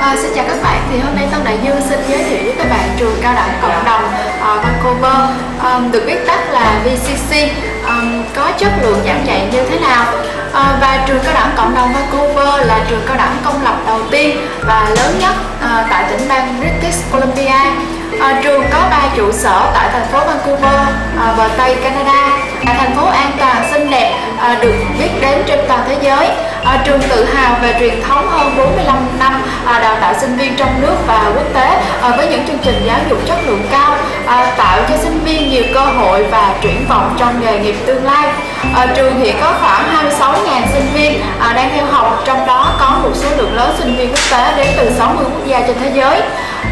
À, xin chào các bạn, thì hôm nay Tân Đại Dương xin giới thiệu với các bạn trường cao đẳng cộng đồng uh, Vancouver. Um, được viết tắt là VCC um, có chất lượng giảng dạy như thế nào? Uh, và trường cao đẳng cộng đồng Vancouver là trường cao đẳng công lập đầu tiên và lớn nhất uh, tại tỉnh bang British Columbia. Uh, trường có ba trụ sở tại thành phố Vancouver uh, bờ Tây Canada. Là thành phố an toàn xinh đẹp uh, được biết đến trên toàn thế giới À, trường tự hào về truyền thống hơn 45 năm à, đào tạo sinh viên trong nước và quốc tế à, với những chương trình giáo dục chất lượng cao à, tạo cho sinh viên nhiều cơ hội và triển vọng trong nghề nghiệp tương lai. À, trường hiện có khoảng 26.000 sinh viên à, đang theo học, trong đó có một số lượng lớn sinh viên quốc tế đến từ 60 quốc gia trên thế giới.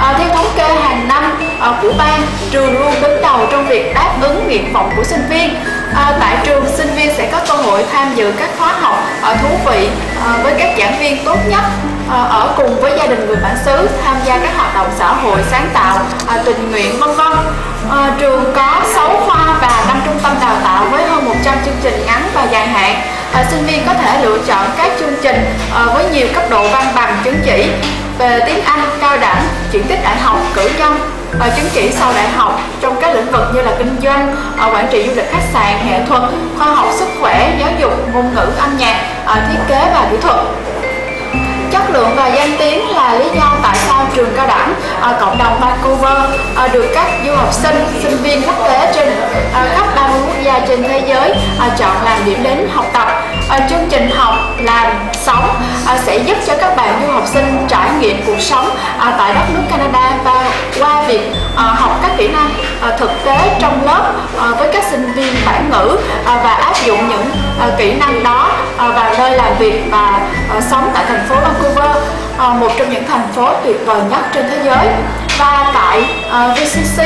À, theo thống kê hàng năm à, của bang, trường luôn đứng đầu trong việc đáp ứng nguyện vọng của sinh viên. À, tại trường, sinh viên sẽ có cơ hội tham dự các khóa học à, thú vị à, với các giảng viên tốt nhất à, ở cùng với gia đình người bản xứ tham gia các hoạt động xã hội sáng tạo à, tình nguyện vân vân. À, trường có 6 sinh viên có thể lựa chọn các chương trình ờ, với nhiều cấp độ văn bằng chứng chỉ về tiếng Anh cao đẳng, chuyển tiếp đại học, cử nhân ờ, chứng chỉ sau đại học trong các lĩnh vực như là kinh doanh, ờ, quản trị du lịch khách sạn, nghệ thuật, khoa học sức khỏe, giáo dục, ngôn ngữ, âm nhạc, thiết kế và kỹ thuật chất lượng và danh tiếng là lý do tại sao trường cao đẳng à, cộng đồng Vancouver à, được các du học sinh, sinh viên quốc tế trên à, khắp 30 quốc gia trên thế giới à, chọn làm điểm đến học tập. Ờ, chương trình học làm sống ờ, sẽ giúp cho các bạn du học sinh trải nghiệm cuộc sống ờ, tại đất nước Canada và qua việc học các kỹ năng thực tế trong lớp với các sinh viên bản ngữ và áp dụng những kỹ năng đó vào nơi làm việc và sống tại thành phố Vancouver, một trong những thành phố tuyệt vời nhất trên thế giới. Và tại uh, ờ, VCC,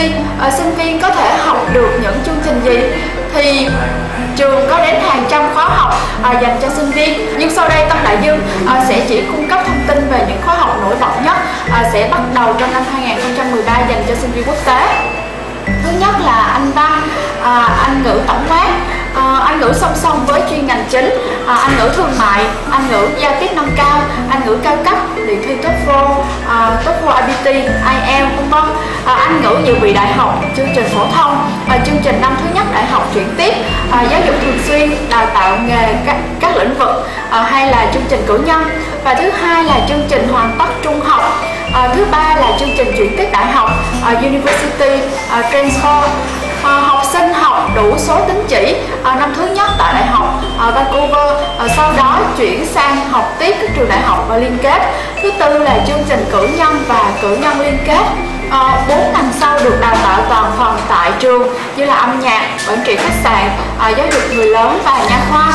uh, sinh ờ, viên có thể học được những chương trình gì thì trường có đến hàng trăm khóa học uh, dành cho sinh viên. Nhưng sau đây Tâm Đại Dương uh, sẽ chỉ cung cấp thông tin về những khóa học nổi bật nhất uh, sẽ bắt đầu trong năm 2013 dành cho sinh viên quốc tế. Thứ nhất là Anh văn, à, Anh ngữ tổng quát, ngữ song song với chuyên ngành chính, à, Anh ngữ thương mại, Anh ngữ giao tiếp nâng cao, Anh ngữ cao cấp, đề thi TOEFL, à, TOEFL IBT, IELTS vân vân. À, Anh ngữ dự bị đại học, chương trình phổ thông, à, chương trình năm thứ nhất đại học chuyển tiếp, à, giáo dục thường xuyên, đào tạo nghề các các lĩnh vực à, hay là chương trình cử nhân. Và thứ hai là chương trình hoàn tất trung học. À, thứ ba là chương trình chuyển tiếp đại học, à, University à, Transfer à, học học đủ số tín chỉ à, năm thứ nhất tại đại học à, Vancouver. À, sau đó chuyển sang học tiếp các trường đại học và liên kết. Thứ tư là chương trình cử nhân và cử nhân liên kết. Bốn ngành sau được đào tạo toàn phần tại trường như là âm nhạc quản trị khách sạn à, giáo dục người lớn và nha khoa.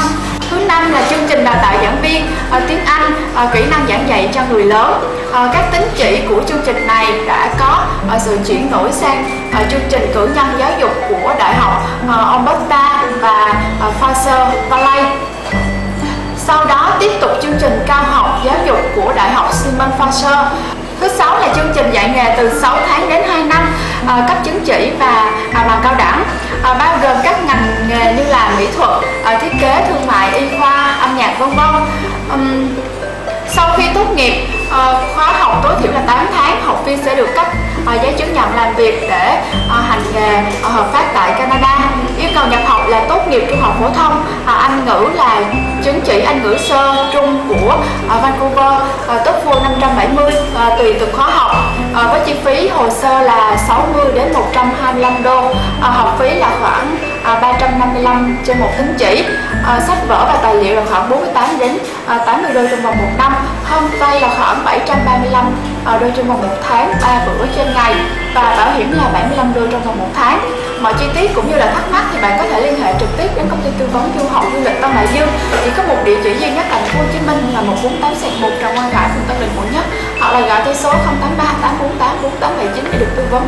Thứ năm là chương trình đào tạo giảng viên tiếng Anh, à, kỹ năng giảng dạy cho người lớn. à, các tính chỉ của chương trình này đã có à, sự chuyển đổi sang à, chương trình cử nhân giáo dục của Đại học à, Alberta và à, Fraser Valley. Sau đó tiếp tục chương trình cao học giáo dục của Đại học Simon Fraser Thứ sáu là chương trình dạy nghề từ 6 tháng đến 2 năm à, cấp chứng chỉ và à, bằng cao đẳng à, bao gồm các ngành nghề như là mỹ thuật, à, thiết kế, thương mại, y khoa, âm nhạc vân vân. Um, sau khi tốt nghiệp ờ, khóa học tối thiểu là 8 tháng học viên sẽ được cấp ờ, giấy chứng nhận làm việc để ờ, hành nghề hợp pháp tại Canada. Yêu cầu nhập học là tốt nghiệp trung học phổ thông Anh ngữ là chứng chỉ Anh ngữ sơ trung của Vancouver à, TOEFL 570 tùy từng khóa học. Với chi phí hồ sơ là 60 đến 125 đô học phí là khoảng à, 355 trên một tín chỉ. À, sách vở và tài liệu là khoảng 48 đến à, 80 đô trong vòng một năm. Hôm vay là khoảng 735 à, đô trong vòng một tháng 3 bữa trên ngày. Và bảo hiểm là 75 đô trong vòng một tháng. Mọi chi tiết cũng như là thắc mắc thì bạn có thể liên hệ trực tiếp đến công ty tư vấn du học du lịch Tân Đại Dương. Chỉ có một địa chỉ duy nhất thành phố Hồ Chí Minh là 148 1 Trần Quang Khải phường Tân Định quận nhất. Hoặc là gọi theo số 083 848 4879 để được tư vấn.